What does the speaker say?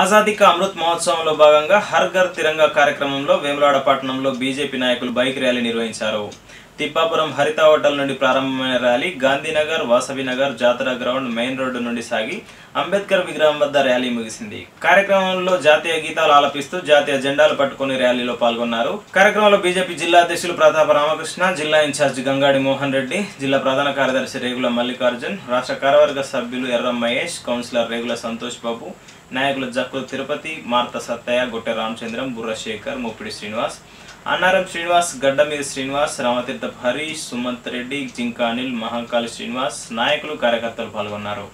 ఆజాదీ కా అమృత్ మహోత్సవంలో భాగంగా హర్ ఘర్ తిరంగా కార్యక్రమంలో వేములాడపట్నంలో బీజేపీ నాయకులు బైక్ ర్యాలీ నిర్వహించారు. తిప్పాపురం హరిత హోటల్ నుండి ప్రారంభమైన ర్యాలీ గాంధీనగర్ వాసవినగర్ జాతర గ్రౌండ్ మెయిన్ రోడ్డు నుండి సాగి అంబేద్కర్ విగ్రహం వద్ద ర్యాలీ ముగిసింది. కార్యక్రమంలో జాతీయ గీతాలు ఆలపిస్తూ జాతీయ జెండాలు పట్టుకుని ర్యాలీలో పాల్గొన్నారు. కార్యక్రమంలో బీజేపీ జిల్లా అధ్యక్షులు ప్రతాప రామకృష్ణ జిల్లా ఇన్ఛార్జ్ గంగాడి మోహన్ రెడ్డి జిల్లా ప్రధాన కార్యదర్శి రేగుల మల్లికార్జున్ రాష్ట్ర కార్యవర్గ సభ్యులు ఎర్రం మహేష్ కౌన్సిలర్ రేగుల సంతోష్ బాబు నాయకులు జక్కుల తిరుపతి మార్త సత్తయ్య గొట్టె రామచంద్రం బుర్ర శేఖర్ ముప్పిడి శ్రీనివాస్ అన్నారం శ్రీనివాస్ గడ్డమీది శ్రీనివాస్ రామతీర్థ హరీష్ సుమంత్ రెడ్డి జింకా అనిల్ మహంకాళి శ్రీనివాస్ నాయకులు కార్యకర్తలు పాల్గొన్నారు.